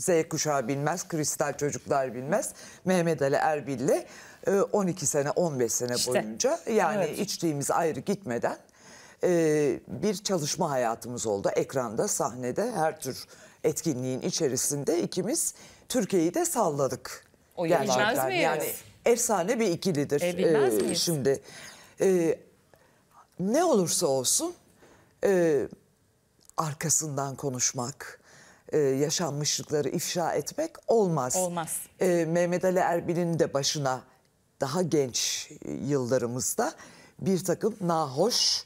Z kuşağı bilmez, kristal çocuklar bilmez. Mehmet Ali Erbil'le e, 12 sene 15 sene İşte. boyunca yani Evet. içtiğimiz ayrı gitmeden e, bir çalışma hayatımız oldu. Ekranda, sahnede her tür etkinliğin içerisinde ikimiz Türkiye'yi de salladık. O miyiz? Yani efsane bir ikilidir. E, Ee? Şimdi e, ne olursa olsun e, arkasından konuşmak, e, yaşanmışlıkları ifşa etmek olmaz. Olmaz. E, Mehmet Ali Erbil'in de başına daha genç yıllarımızda bir takım nahoş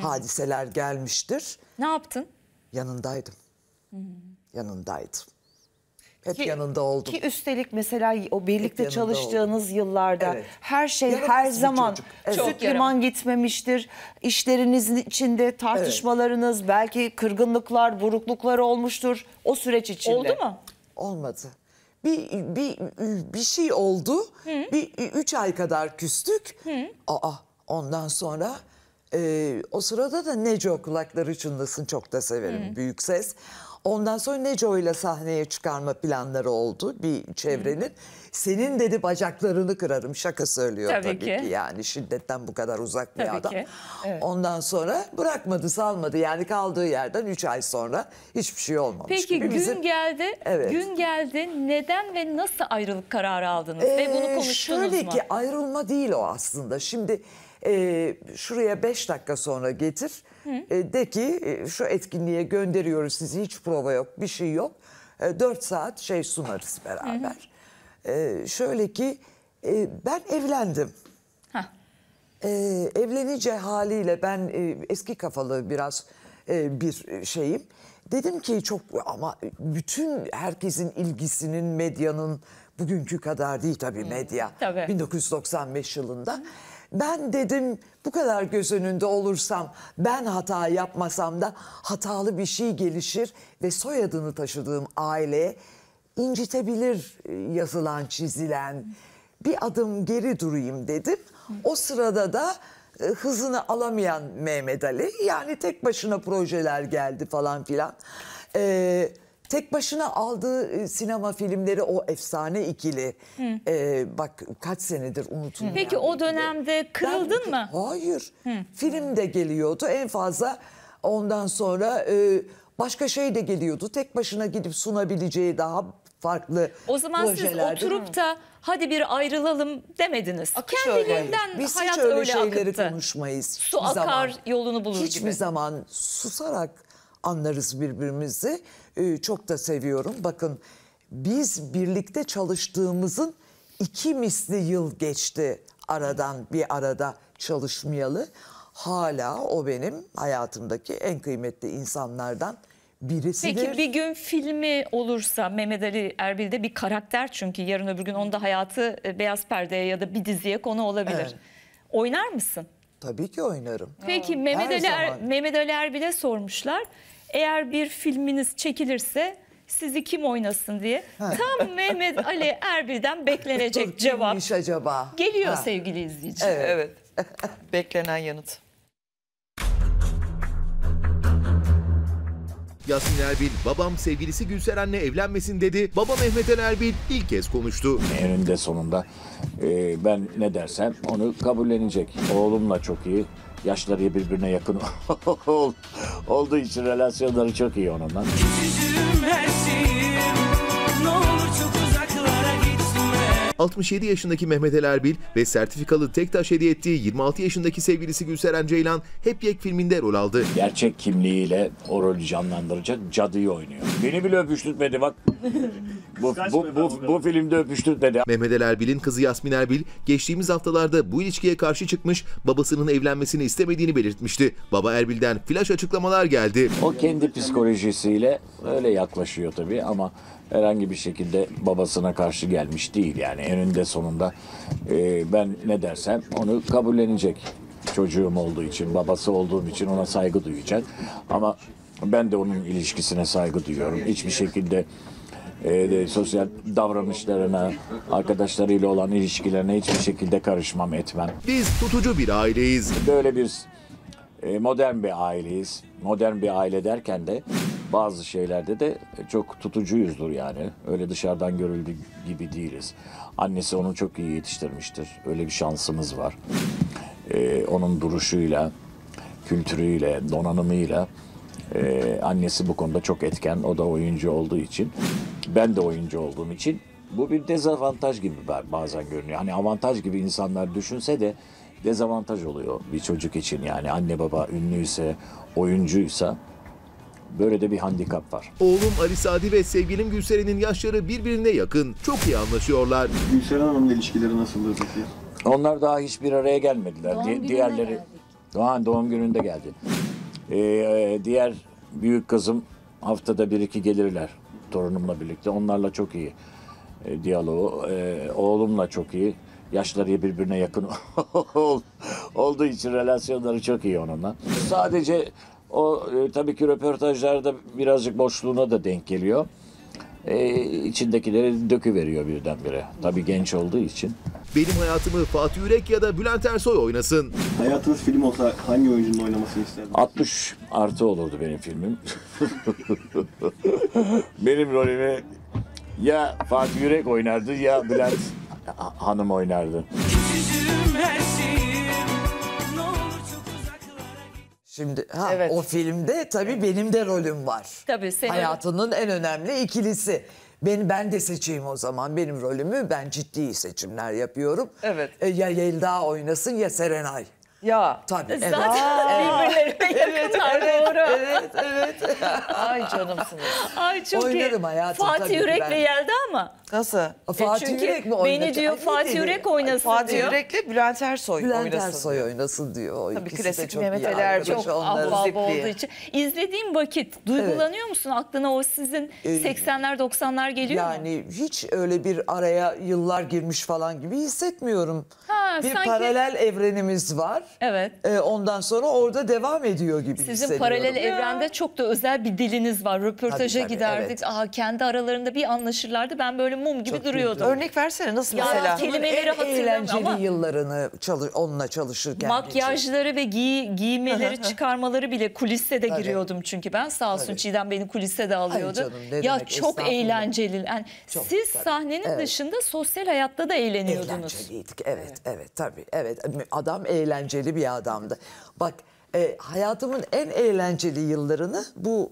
hadiseler gelmiştir. Ne yaptın? Yanındaydım. Yanındaydım. Hep Ki- yanında oldum. Ki üstelik mesela o birlikte çalıştığınız yıllarda Evet. her şey Yaramaz her zaman. Evet. Süt liman gitmemiştir. İşlerinizin içinde tartışmalarınız, belki kırgınlıklar, burukluklar olmuştur o süreç içinde. Oldu mu? Olmadı. Bir, bir, bir şey oldu. Bir üç ay kadar küstük. Aa, ondan sonra e, o sırada da Neco kulakları çınlasın çok da severim. Büyük ses. Ondan sonra Neco ile sahneye çıkarma planları oldu bir çevrenin. Senin dedi bacaklarını kırarım. Şaka söylüyor Tabii tabii, ki. ki. Yani şiddetten bu kadar uzak bir Tabii adam. ki. Ondan sonra bırakmadı salmadı. Yani kaldığı yerden 3 ay sonra hiçbir şey olmamış Peki gibi. gün Bizim- geldi. Evet. Gün geldi. Neden ve nasıl ayrılık kararı aldınız? ve bunu Ee, konuştunuz Şöyle mu? ki ayrılma değil o aslında. Şimdi e, şuraya beş dakika sonra getir. E, de ki e, şu etkinliğe gönderiyoruz sizi hiç prova yok bir şey yok. E, dört saat şey sunarız beraber. E, şöyle ki e, ben evlendim. Ee, evlenince haliyle ben e, eski kafalı biraz e, bir şeyim. Dedim ki çok ama bütün herkesin ilgisinin medyanın bugünkü kadar değil tabii medya. tabii. 1995 yılında. Ben dedim bu kadar göz önünde olursam ben hata yapmasam da hatalı bir şey gelişir ve soyadını taşıdığım aileye incitebilir e, yazılan çizilen bir adım geri durayım dedim. O sırada da e, hızını alamayan Mehmet Ali yani tek başına projeler geldi falan filan. Ee, tek başına aldığı e, sinema filmleri o efsane ikili. Ee, bak kaç senedir unutulmayan. Peki o dönemde kırıldın Ben- mı? Hayır. Film de geliyordu en fazla ondan sonra e, başka şey de geliyordu. Tek başına gidip sunabileceği daha farklı O zaman siz projelerde. oturup da hadi bir ayrılalım demediniz. Akış öyle. Kendiliğinden Biz hayat hiç öyle, öyle şeyleri akıttı. konuşmayız. Su akar zaman. yolunu bulur Hiçbir gibi. zaman susarak anlarız birbirimizi. Ee, çok da seviyorum. Bakın biz birlikte çalıştığımızın iki misli yıl geçti aradan bir arada çalışmayalı. Hala o benim hayatımdaki en kıymetli insanlardan birisidir. Peki bir gün filmi olursa Mehmet Ali Erbil'de bir karakter çünkü yarın öbür gün onun da hayatı e, beyaz perdeye ya da bir diziye konu olabilir. Evet. Oynar mısın? Tabii ki oynarım. Peki Mehmet Her Ali, Er-. Mehmet Ali Erbil'e sormuşlar. Eğer bir filminiz çekilirse sizi kim oynasın diye. Tam Mehmet Ali Erbil'den beklenecek cevap kimmiş acaba? geliyor Ha. sevgili izleyici. Evet. Beklenen yanıt. Yasin Erbil, babam sevgilisi Gülseren'le evlenmesin dedi. Baba Mehmet Ali Erbil ilk kez konuştu. eninde sonunda e, ben ne dersem onu kabullenecek. Oğlumla çok iyi. Yaşları birbirine yakın ol- olduğu için relasyonları çok iyi onunla. 67 yaşındaki Mehmet Ali Erbil ve sertifikalı tek taş hediye ettiği 26 yaşındaki sevgilisi Gülseren Ceylan hep yek filminde rol aldı. Gerçek kimliğiyle o rolü canlandıracak cadıyı oynuyor. Beni bile öpüştürtmedi bak. bu, bu, bu, bu filmde öpüştürtmedi. Mehmet Ali Erbil'in kızı Yasmin Erbil geçtiğimiz haftalarda bu ilişkiye karşı çıkmış babasının evlenmesini istemediğini belirtmişti. Baba Erbil'den flash açıklamalar geldi. O kendi psikolojisiyle öyle yaklaşıyor tabii ama herhangi bir şekilde babasına karşı gelmiş değil yani eninde sonunda e, ben ne dersem onu kabullenecek çocuğum olduğu için babası olduğum için ona saygı duyacak ama ben de onun ilişkisine saygı duyuyorum hiçbir şekilde e, de, sosyal davranışlarına arkadaşlarıyla olan ilişkilerine hiçbir şekilde karışmam etmem Biz tutucu bir aileyiz. böyle bir e, modern bir aileyiz. Modern bir aile derken de bazı şeylerde de çok tutucuyuzdur yani. Öyle dışarıdan görüldüğü gibi değiliz. Annesi onu çok iyi yetiştirmiştir. Öyle bir şansımız var. Ee, onun duruşuyla, kültürüyle, donanımıyla e, annesi bu konuda çok etken. O da oyuncu olduğu için. Ben de oyuncu olduğum için bu bir dezavantaj gibi ba- bazen görünüyor. Hani avantaj gibi insanlar düşünse de dezavantaj oluyor bir çocuk için. Yani anne baba ünlüyse, oyuncuysa böyle de bir handikap var. Oğlum Ali Sadi ve sevgilim Gülseren'in yaşları birbirine yakın. Çok iyi anlaşıyorlar. Gülseren Hanım'la ilişkileri nasıldı peki? Onlar daha hiçbir araya gelmediler. Doğum Di- diğerleri geldik. Doğan doğum gününde geldi. Ee, diğer büyük kızım haftada bir iki gelirler torunumla birlikte. Onlarla çok iyi e, diyaloğu. Ee, oğlumla çok iyi. Yaşları birbirine yakın ol- olduğu için relasyonları çok iyi onunla. Sadece o e, tabii ki röportajlarda birazcık boşluğuna da denk geliyor. Ee, içindekileri döküveriyor birdenbire. Tabii genç olduğu için. Benim hayatımı Fatih Yürek ya da Bülent Ersoy oynasın. Hayatınız film olsa hangi oyuncunun oynamasını isterdiniz? 60 artı olurdu benim filmim. benim rolümü ya Fatih Yürek oynardı ya Bülent Ha- Hanım oynardı. Şimdi ha, Evet. o filmde tabii benim de rolüm var. Tabii, senin- Hayatının en önemli ikilisi. Ben, ben de seçeyim o zaman benim rolümü. Ben ciddi seçimler yapıyorum. Evet. E, ya Yelda oynasın ya Serenay. Ya. Tabii. evet. Zaten birbirlerine yakınlar doğru. Evet, evet. Ay canımsınız. Ay çok Oynarım iyi. hayatım, tabii Fatih ki Yürek ben. ve Yelda ama. Nasıl? Fatih çünkü Yürek mi beni oynayacak? diyor Ay, Fatih? Yürek oynasın Fatih diyor. Yürek'le Bülent Ersoy Bülent oynasın. Ersoy diyor. oynasın diyor. Tabii ikisi klasik çok Mehmet Ali Erbil. Çok Zipliği. olduğu için. İzlediğim vakit duygulanıyor musun? Aklına o sizin 80'ler 90'lar geliyor mu? Yani hiç öyle bir araya yıllar girmiş falan gibi hissetmiyorum. Ha, bir sanki- paralel evrenimiz var. Evet. Ee, ondan sonra orada devam ediyor gibi Sizin hissediyorum. paralel evrende çok da özel bir diliniz var. Röportaja Tabii, tabii, giderdik. evet. Aha, kendi aralarında bir anlaşırlardı. Ben böyle mum gibi Çok duruyordum. Örnek versene nasıl Ya, mesela? kelime- kelimeleri en eğlenceli ama- yıllarını çalı- onunla çalışırken. Makyajları ve giy, giymeleri çıkarmaları bile kuliste de Tabii. giriyordum çünkü ben. Sağ olsun Tabii. Çiğdem beni kuliste de alıyordu. canım, ya demek, çok eğlenceli. Yani Çok, siz tabii. sahnenin Evet. dışında sosyal hayatta da eğleniyordunuz. Eğlenceliydik. Evet, evet, tabii. Evet, adam eğlenceli bir adamdı. Bak, e, hayatımın en eğlenceli yıllarını bu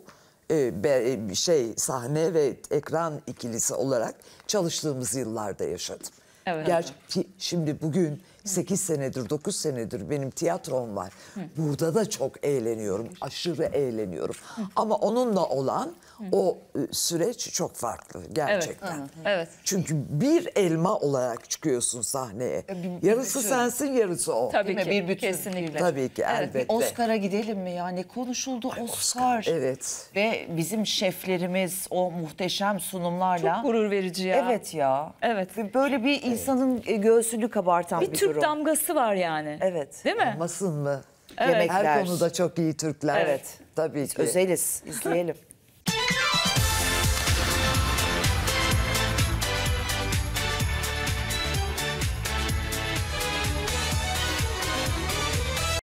e, be- e, şey sahne ve ekran ikilisi olarak çalıştığımız yıllarda yaşadım. Evet. Gerçi şimdi bugün 8 senedir, 9 senedir benim tiyatrom var. Burada da çok eğleniyorum, aşırı eğleniyorum. Ama onunla olan o e, süreç çok farklı gerçekten. Evet. Çünkü bir elma olarak çıkıyorsun sahneye. Yarısı sensin, yarısı o. Tabii Değil mi? ki. Bir bütün. Kesinlikle. Tabii ki Evet. elbette. Oscar'a gidelim mi ya? Ne konuşuldu Oscar? Evet. Ve bizim şeflerimiz o muhteşem sunumlarla. Çok gurur verici ya. Evet ya. Evet. Ve Böyle bir insanın e, göğsünü kabartan bir, Bir Türk durum. damgası var yani. Evet. Değil mi? Olmasın mı? Yemekler. Her konuda çok iyi Türkler. Evet. Tabii ki. Özeliz. izleyelim.